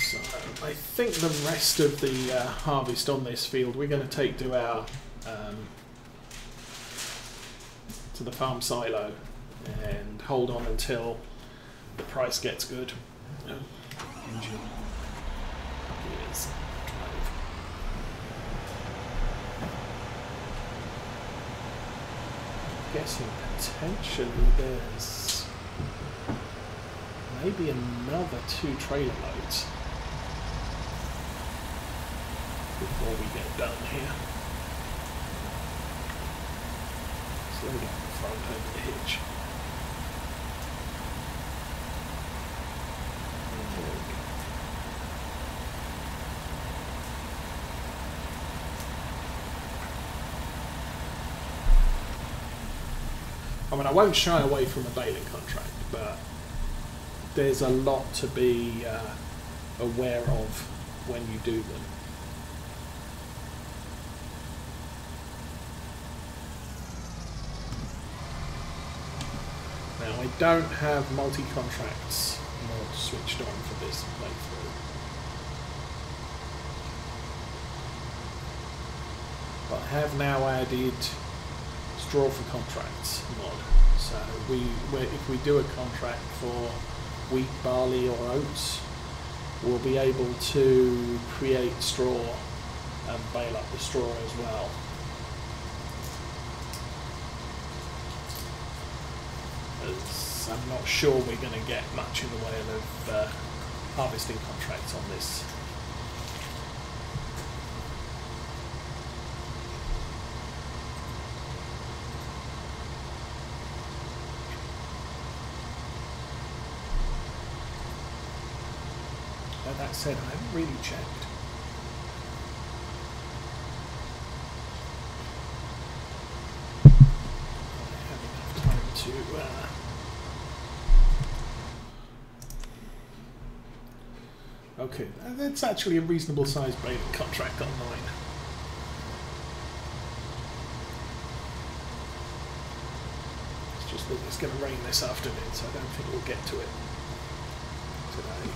So I think the rest of the uh, harvest on this field we're going to take to our um, to the farm silo and hold on until the price gets good. Guessing potentially there's maybe another two trailer loads before we get done here. Slow down the front over the hitch. I mean, I won't shy away from a baling contract, but there's a lot to be uh, aware of when you do them. Now, I don't have multi-contracts mod switched on for this playthrough. But I have now added straw for contracts mod. So we, if we do a contract for wheat, barley or oats, we'll be able to create straw and bale up the straw as well. As I'm not sure we're going to get much in the way of uh, harvesting contracts on this But that said, I haven't really checked. I have enough time to. Uh, okay, that's actually a reasonable sized baling contract online. It's just that it's going to rain this afternoon, so I don't think we'll get to it today.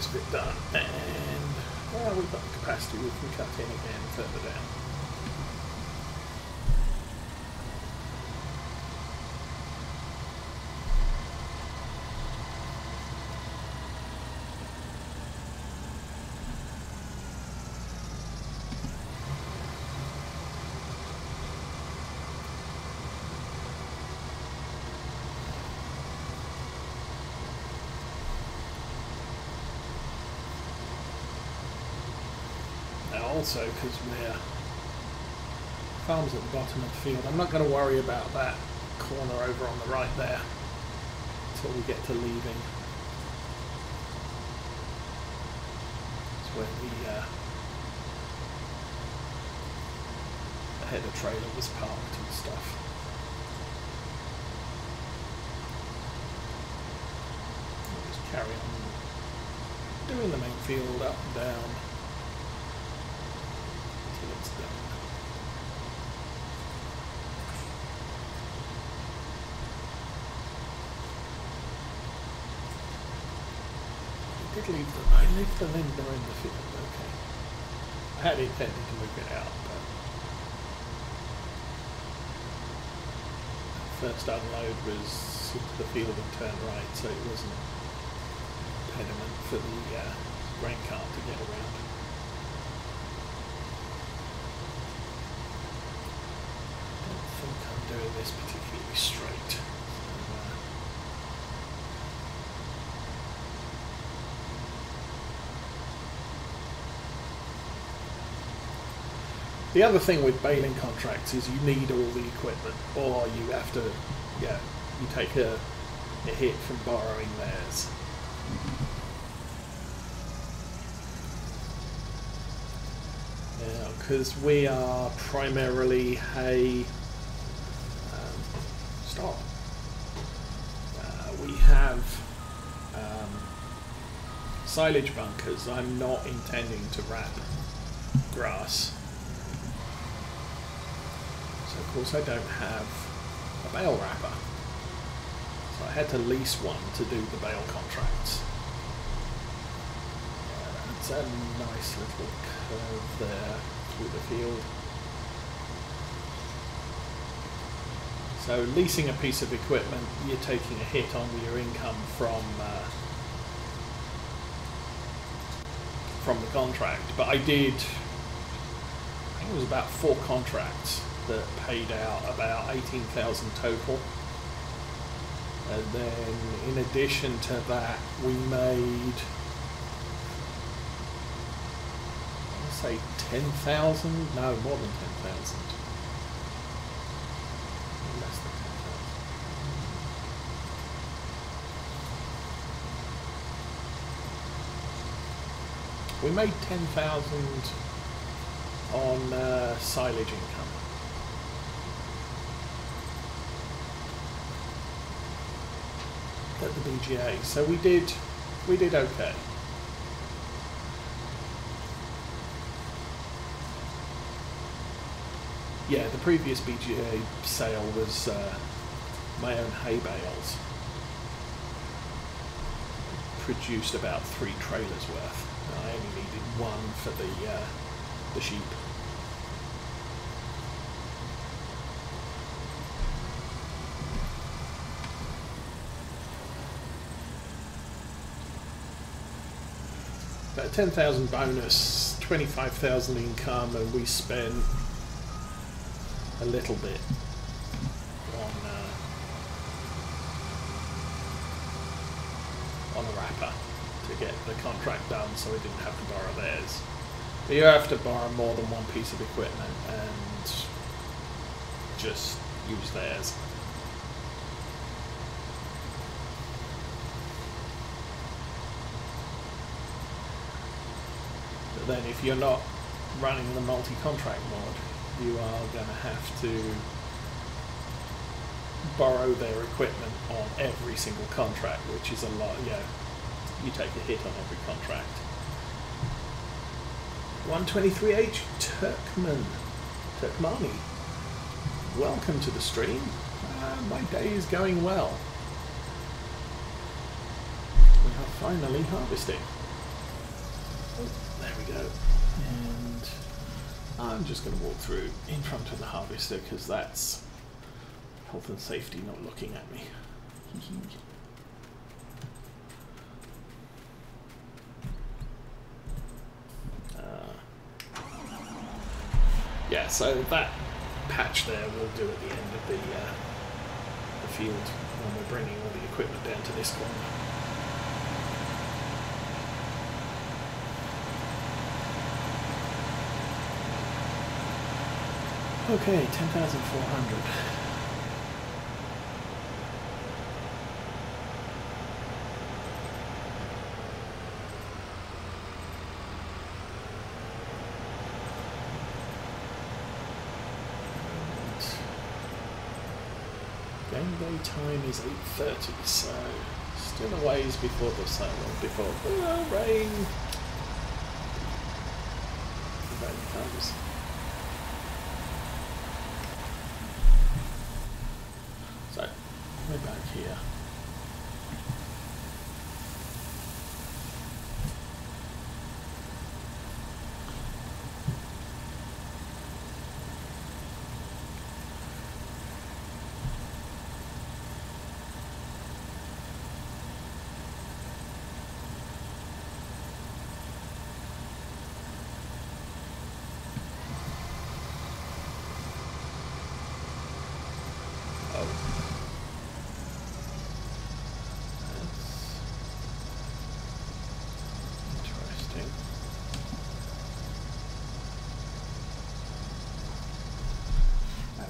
This bit done, and well, we've got the capacity. We can cut in again further down. Now also, because we're farms at the bottom of the field, I'm not going to worry about that corner over on the right there until we get to leaving. It's where the, uh, header trailer was parked and stuff. We'll just carry on doing the main field up and down until it's done. I did leave I left the Linda in the field, okay. I had intended to move it out, but first unload was into the field and turn right, so it wasn't impediment for the uh, grain to get around. I don't think I'm doing this particularly straight. So, uh, The other thing with baling contracts is you need all the equipment, or you have to, yeah, you take a, a hit from borrowing theirs. Yeah, because we are primarily hay. Um, stop. Uh, we have um, silage bunkers. I'm not intending to wrap grass. Of course I don't have a bail wrapper. So I had to lease one to do the bail contracts. Uh, it's a nice little curve there through the field. So leasing a piece of equipment, you're taking a hit on your income from uh, from the contract. But I did, I think it was about four contracts that paid out about eighteen thousand total. And then in addition to that, we made say 10,000? No, more than 10,000. Than 10,000. We made 10,000 on uh, silage income. The BGA, so we did, we did okay. yeah, the previous BGA sale was uh, my own hay bales. Produced about three trailers worth. I only needed one for the uh, the sheep. About ten thousand bonus, twenty five thousand income, and we spent a little bit on uh, on a wrapper to get the contract done so we didn't have to borrow theirs. But you have to borrow more than one piece of equipment and just use theirs. Then if you're not running the multi-contract mod, you are going to have to borrow their equipment on every single contract, which is a lot. Yeah, you take a hit on every contract. 123H Turkman, Turkmani. Welcome to the stream. Uh, my day is going well. We are finally harvesting. We go. And I'm just going to walk through in front of the harvester because that's health and safety not looking at me. uh, yeah, so that patch there we'll do at the end of the, uh, the field when we're bringing all the equipment down to this corner. Okay, 10,400. Game day time is 8.30, so still a ways before the sale, before the rain,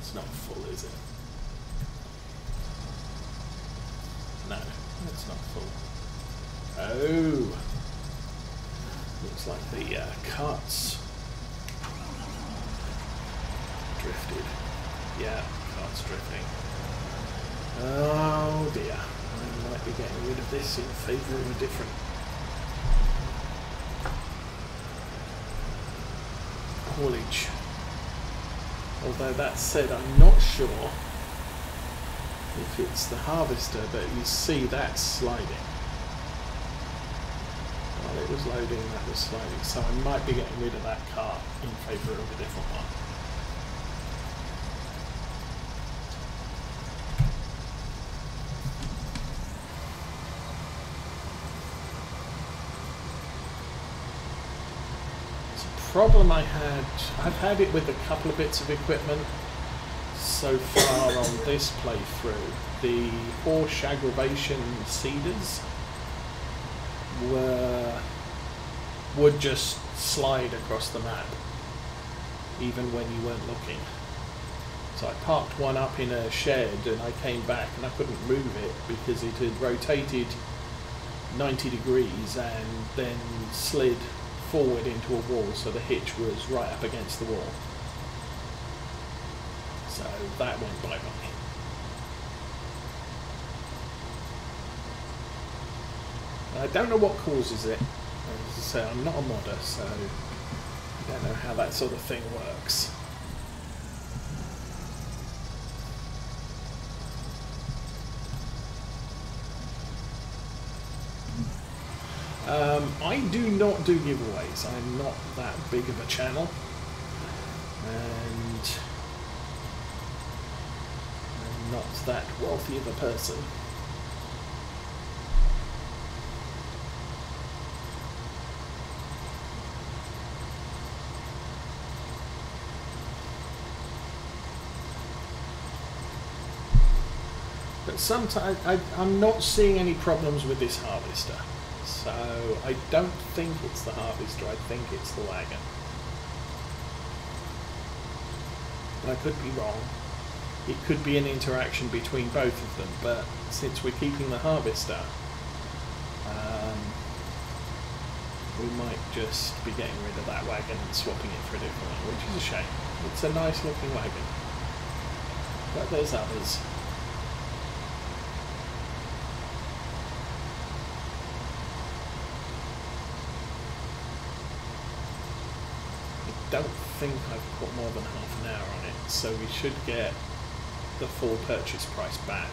That's not full, is it? No, that's not full. Oh! Looks like the uh, carts drifted. Yeah, cart's drifting. Oh dear. I might be getting rid of this in favour of a different haulage. Although that said, I'm not sure if it's the harvester, but you see that's sliding. While it was loading, that was sliding. So I might be getting rid of that cart in favour of a different one. Problem I had, I've had it with a couple of bits of equipment so far on this playthrough. The Horsch aggravation seeders were would just slide across the map even when you weren't looking. So I parked one up in a shed and I came back and I couldn't move it because it had rotated 90 degrees and then slid forward into a wall so the hitch was right up against the wall. So that went bye bye. I don't know what causes it. As I say, I'm not a modder, so I don't know how that sort of thing works. Um, I do not do giveaways. I'm not that big of a channel. And I'm not that wealthy of a person. But sometimes I, I'm not seeing any problems with this harvester. So I don't think it's the harvester, I think it's the wagon. I could be wrong. It could be an interaction between both of them, but since we're keeping the harvester, um, we might just be getting rid of that wagon and swapping it for a different one, which is a shame. It's a nice looking wagon. But there's others. don't think I've put more than half an hour on it, so we should get the full purchase price back.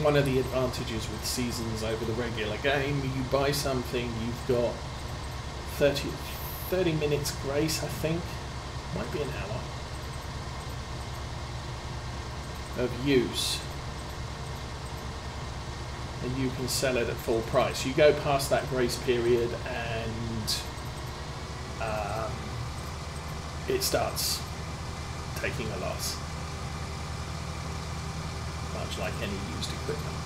One of the advantages with seasons over the regular game, you buy something, you've got 30, 30 minutes grace, I think, might be an hour, of use. And you can sell it at full price. You go past that grace period and um, it starts taking a loss, much like any used equipment.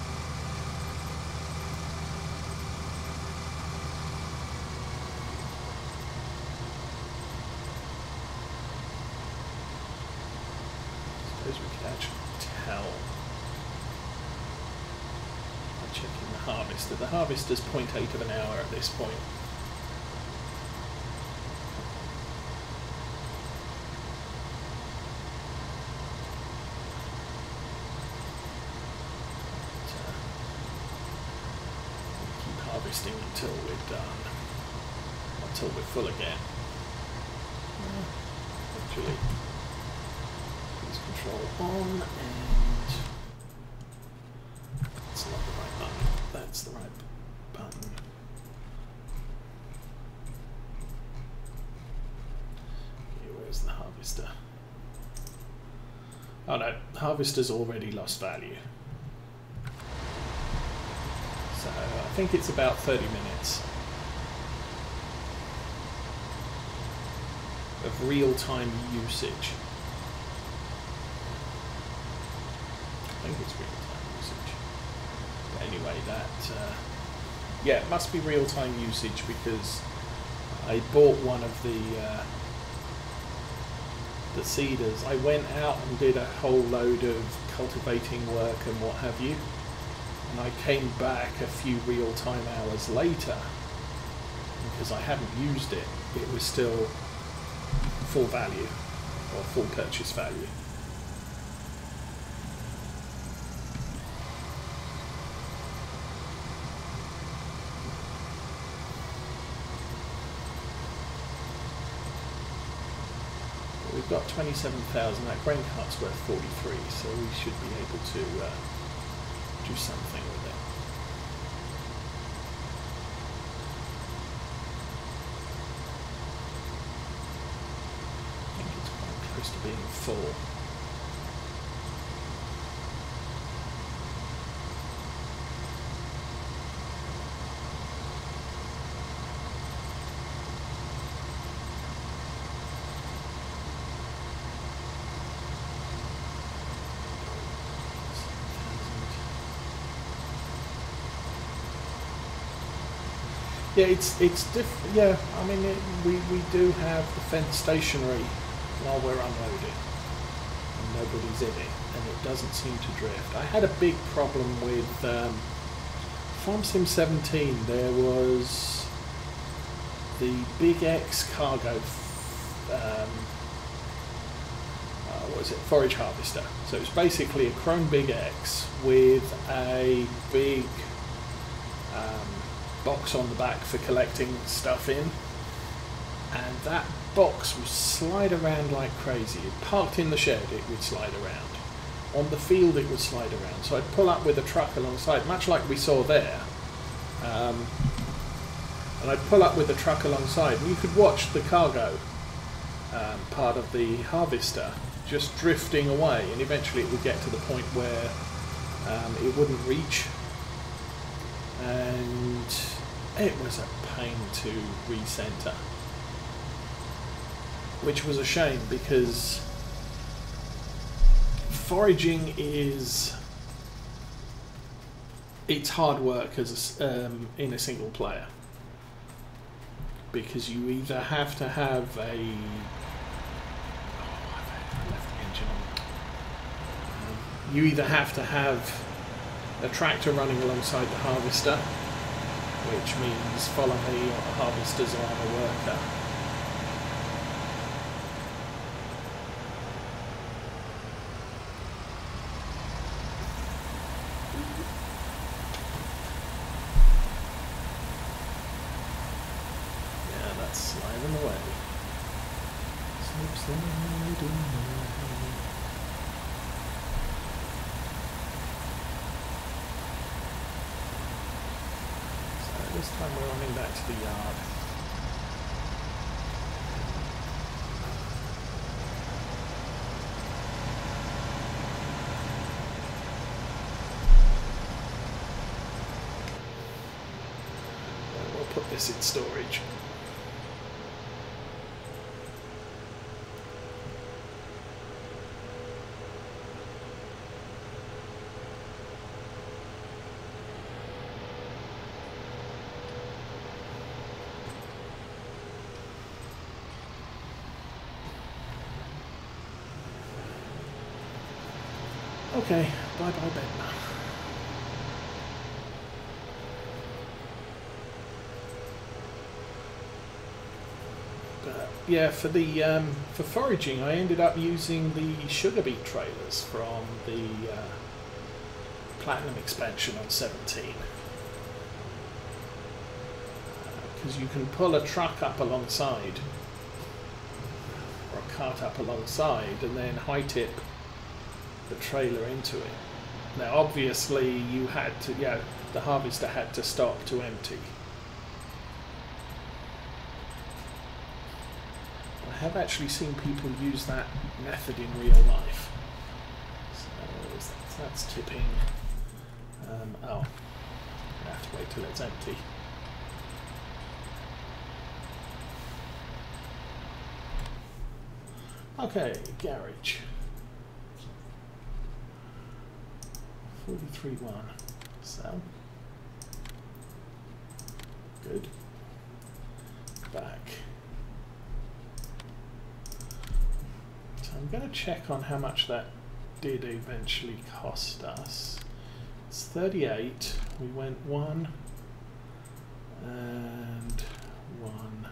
suppose we could actually tell by checking the harvester. The harvester's 0.8 of an hour at this point. Until we're done. Until we're full again. actually, please control on and that's not the right button. That's the right button. Okay, where's the harvester? Oh no, harvester's already lost value. I think it's about 30 minutes of real-time usage. I think it's real-time usage. But anyway, that... Uh, yeah, it must be real-time usage because I bought one of the uh, the seeders. I went out and did a whole load of cultivating work and what have you. And I came back a few real time hours later because I hadn't used it. It was still full value or full purchase value. we've got 27,000, that grain cart's worth 43, so we should be able to uh, do something with it. I think it's quite close to being full. Yeah, it's it's diff- Yeah, I mean, it, we we do have the fence stationary while we're unloading, and nobody's in it, and it doesn't seem to drift. I had a big problem with um, Farm Sim 17. There was the Big X cargo. Um, uh, it? Forage harvester. So it's basically a Krone Big X with a big. Um, box on the back for collecting stuff in. And that box would slide around like crazy. It parked in the shed, it would slide around. On the field, it would slide around. So I'd pull up with a truck alongside, much like we saw there. Um, and I'd pull up with the truck alongside, and you could watch the cargo um, part of the harvester just drifting away, and eventually it would get to the point where um, it wouldn't reach. And it was a pain to recenter. Which was a shame because foraging is it's hard work as a, um, in a single player because you either have to have a oh. Um, you either have to have a tractor running alongside the harvester which means follow me or the harvesters or I'm a worker. Yeah, that's sliding away. Slip sliding away. So this time we're running back to the yard. We'll put this in storage. Okay, bye bye bed now. Yeah, for the um, for foraging, I ended up using the sugar beet trailers from the uh, platinum expansion on 17 because you can pull a truck up alongside or a cart up alongside and then high tip the trailer into it. Now, obviously, you had to, yeah, the harvester had to stop to empty. I have actually seen people use that method in real life. So that's tipping. Um, oh, I have to wait till it's empty. Okay, garage. 43 1. So. Good. Back. Time I'm going to check on how much that did eventually cost us. It's 38. We went one and one.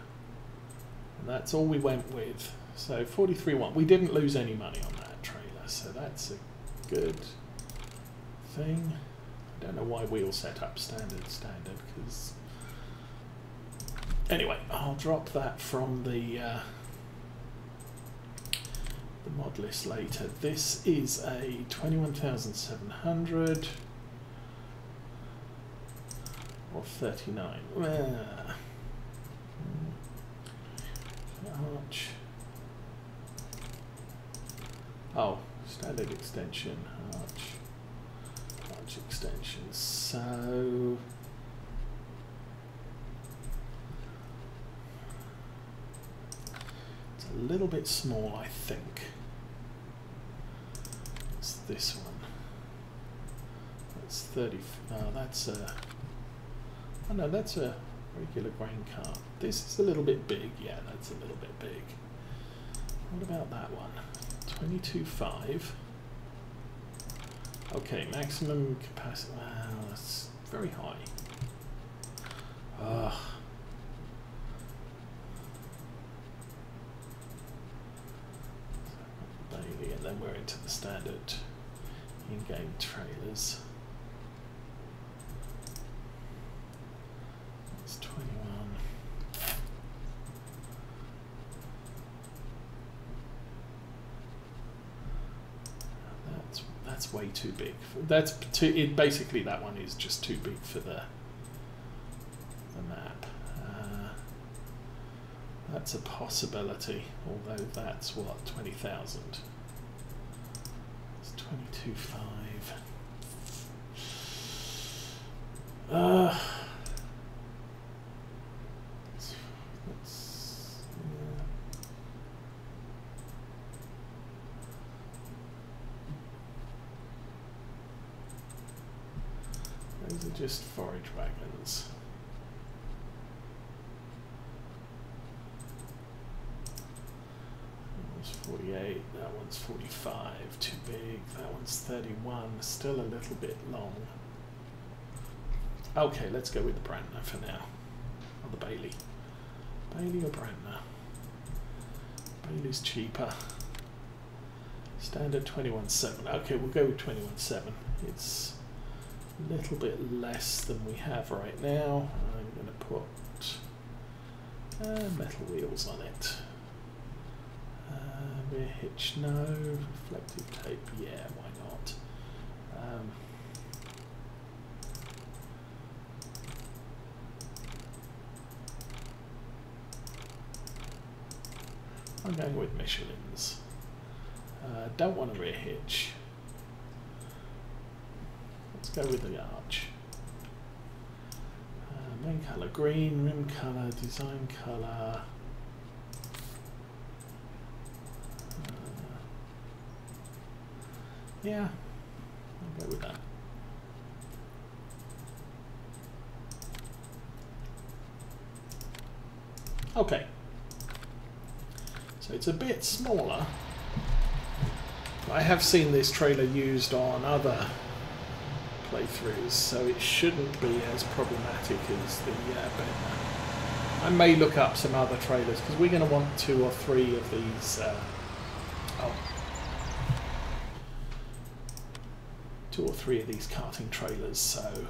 And that's all we went with. So 43 1. We didn't lose any money on that trailer, so that's a good thing. I don't know why we all set up standard standard because anyway, I'll drop that from the uh, the mod list later. This is a 21,700 or 39. Uh, arch. Oh, standard extension, arch extension. So it's a little bit small, I think. It's this one. That's 30. No, that's a. Oh no, that's a regular grain cart. This is a little bit big. Yeah, that's a little bit big. What about that one? 22.5. Okay, maximum capacity. Wow, that's very high. Ugh. Baby, and then we're into the standard in-game trailers. It's 21. That's way too big. That's too. It basically that one is just too big for the the map. Uh, that's a possibility, although that's what twenty thousand. It's twenty two five. Uh, let's, let's, yeah. Those are just forage wagons. That one's 48, that one's 45, too big. That one's 31, still a little bit long. Okay, let's go with the Brantner for now. Or the Bailey. Bailey or Brantner? Bailey's cheaper. Standard 21.7. Okay, we'll go with 21.7. It's a little bit less than we have right now. I'm going to put uh, metal wheels on it. Uh, rear hitch, no. Reflective tape, yeah, why not? Um, I'm going with Michelin's. Uh, don't want a rear hitch. Go with the arch. Uh, main colour green, rim colour, design colour. Uh, yeah, I'll go with that. Okay. So it's a bit smaller. I have seen this trailer used on other playthroughs, so it shouldn't be as problematic as the uh. I may look up some other trailers because we're going to want two or three of these. Uh, oh, two or three of these karting trailers, so